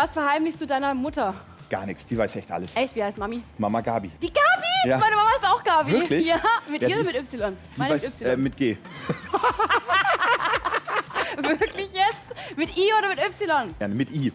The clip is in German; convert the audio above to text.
Was verheimlichst du deiner Mutter? Gar nichts, die weiß echt alles. Echt, wie heißt Mami? Mama Gabi. Die Gabi! Ja. Meine Mama ist auch Gabi. Wirklich? Ja, mit Ja, I oder mit Y? Die Meine weiß, mit äh, Y. mit G. Wirklich jetzt? Mit I oder mit Y? Ja, mit I.